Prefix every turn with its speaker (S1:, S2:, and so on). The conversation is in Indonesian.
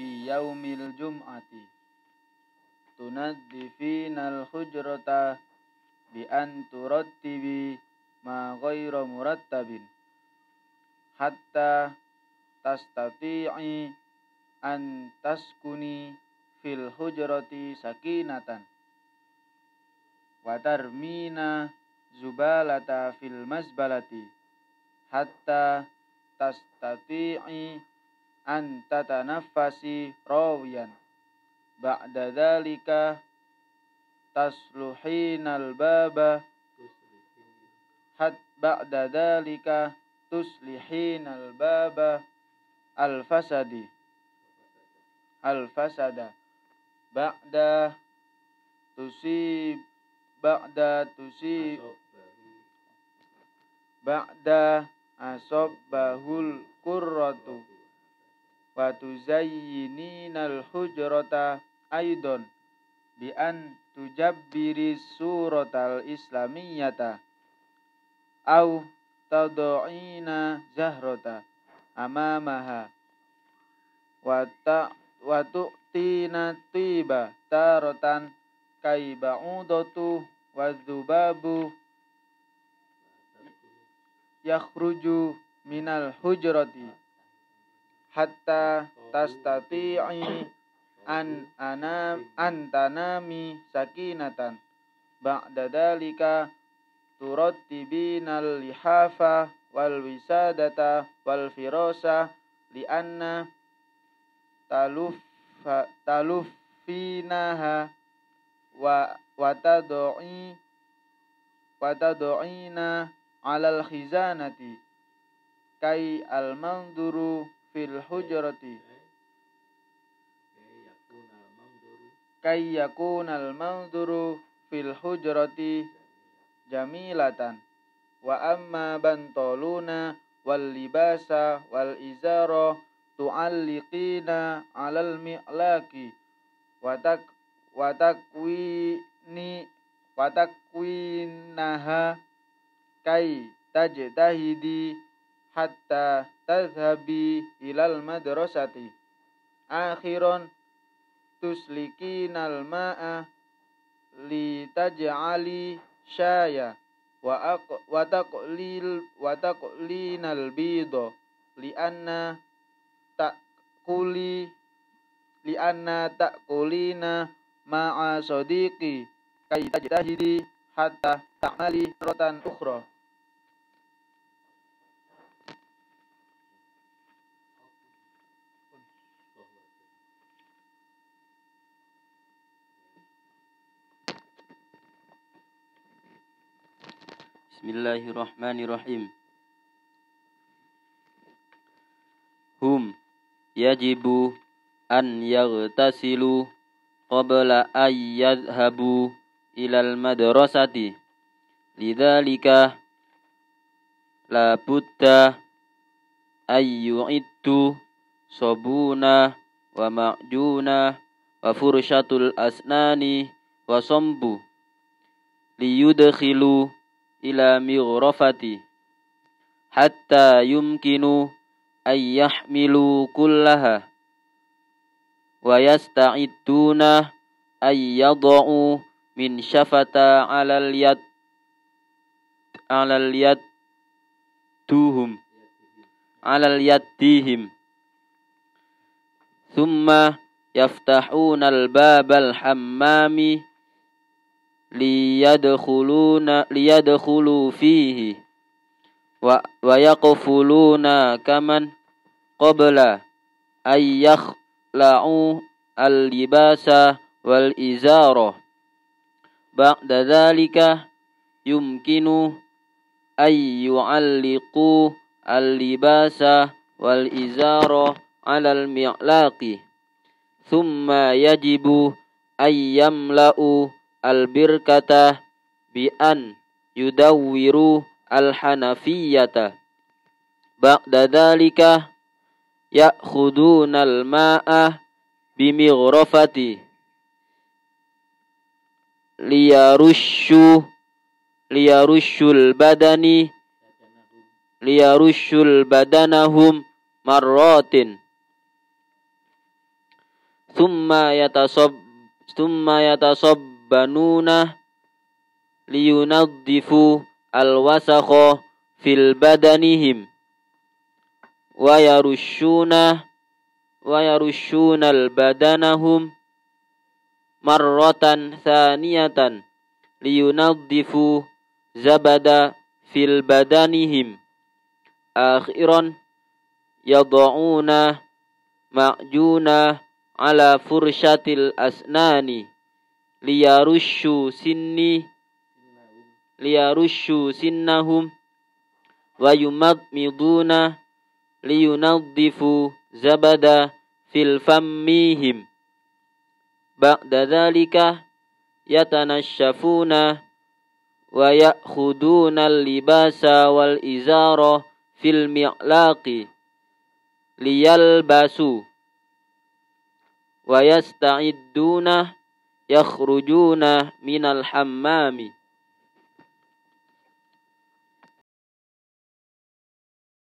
S1: fi yaumil jum'ati. Tunaddifinal hujrata bi an turattibi ma ghayra murattabin. Hatta tastati'i an taskuni fil hujrati sakinatan. Wa tarmina zubalata fil masbalati hatta tastati'i an tatanaffasi rawiyan. Ba'da dhalika tasluhinal baba. Hat ba'da dhalika tuslihinal baba. Al fasadi al fasada ba'da tusib ba'da tusib. Ba'da asabbahul qurratu. wa tuzayyinal hujrata aidon bi an tujabbiri suratal islamiyata. Au tad'ina zahrata amamaha. Wa ta wa tu'tina tiba taratan kaiba'udatu wa dhubabu yakhruju minal hujrati hatta tastati'i an anam antanami sakinatan. Ba'da dalika turattibinal lihafa wal wisadata wal firasa li'anna taluf talufinaha wa watadoi watadoina alal khizanati. Kai al manduru fil hujrati. Kai yakun al manduru fil hujrati jamilatan. Wa amma bantoluna wal libasa wal izara tu'alliqina alal mi'laki watak watakwini watakwinaha kai tajtahidi hatta tadhhabi ilal madrasati. Akhiran tuslikinal ma'a li taj'ali syaya wa aq wa taqlil wa taqlinal li anna ta'kuli li anna ta'kulina ma'a sadiqi kai tajtahidi hatta ta'mali rotan ukhra
S2: Bismillahirrahmanirrahim. Hum yajibu an yaghtasilu qabla an yadhhabu ilal madrasati. Lidzalika la budda ay yu'iddu sabuna wa ma'juna wa furshatul asnani wa sombu liyudkhilu إلى مغرفتي حتى يمكن أن يحملوا كلها ويستعدون أن يضعوا من شفة على اليد على اليد توهم على اليدهم ثم يفتحون الباب الحمام liyadkhuluna liyadkhulu fihi. Wa wa yaqfuluna kaman qabla ay yakhla'u al-libasa wal izara ba'da dhalika yumkinu ay yu'alliqu al-libasa wal izara 'ala al-mi'laqi thumma yajibu ay yamla'u al-birkata bi an yudawwiru al-hanafiyata ba'da dhalika ya'khuduna al-ma'a bimighrafati liyarushu liyarushul badani liyarushul badanahum marratin. Thumma yatasab thumma yatasabbanuna liyunaddifu al-wasakha fil badanihim wa yarushuna wa yarushuna al-badanahum marratan thaniyatan liyunaddifu zabada fil badanihim. Akhiran yad'una ma'juna ala furshatil asnani liyarushu sinni liyarushu sinnahum wa yumadmiduna liyunaddifu zabada fil fammihim ba'da dhalika yatanashafuna wa ya'khuduna al-libasa wal izara fil yakhrujuna minal hammami